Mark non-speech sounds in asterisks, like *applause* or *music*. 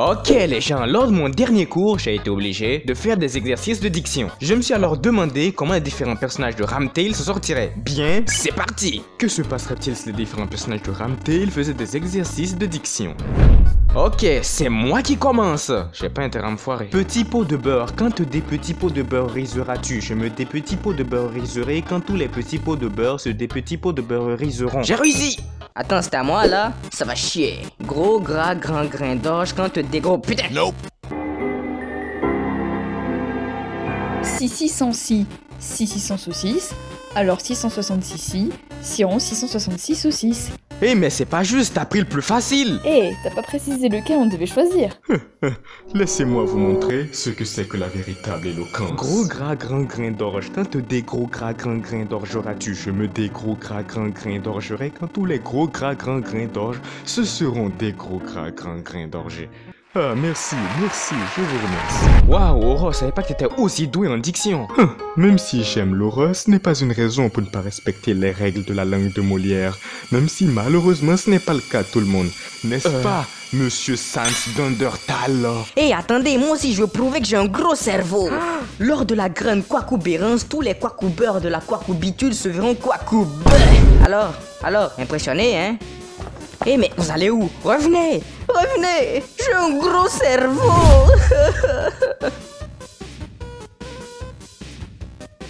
Ok les gens, lors de mon dernier cours, j'ai été obligé de faire des exercices de diction. Je me suis alors demandé comment les différents personnages de Ramtail se sortiraient. Bien, c'est parti Que se passerait-il si les différents personnages de Ramtail faisaient des exercices de diction? Ok, c'est moi qui commence. J'ai pas intérêt à me foirer. Petit pot de beurre, quand des petits pots de beurre riseras-tu? Je me des petits pots de beurre riserai quand tous les petits pots de beurre se des petits pots de beurre riseront. J'ai réussi Attends, c'est à moi là Ça va chier. Gros, gras, grand grain d'orge quand des gros. Putain Si 606, si 600 saucisses, alors 666 si, siront 666 saucisses. Eh mais c'est pas juste, t'as pris le plus facile Eh, t'as pas précisé lequel on devait choisir. *laughs* Laissez-moi vous montrer ce que c'est que la véritable éloquence. Gros gras grand grain d'orge, quand des gros gras grand grain d'orge auras-tu Je me des gros gras grand grain d'orgerai quand tous les gros gras grand grain d'orge, ce seront des gros gras grand grain d'orge. Ah, merci, merci, je vous remercie. Waouh, Oro, je savais pas que t'étais aussi doué en diction. Hum, Même si j'aime Laura, ce n'est pas une raison pour ne pas respecter les règles de la langue de Molière. Même si malheureusement ce n'est pas le cas de tout le monde. N'est-ce Euh. pas, monsieur Sans d'Undertal Eh, attendez, moi aussi je veux prouver que j'ai un gros cerveau. Lors de la grande quacoubérance, tous les quacoubeurs de la quacoubitude se verront quacoubés. Alors, alors, impressionné, hein? Eh, mais vous allez où? Revenez Revenez J'ai un gros cerveau *laughs*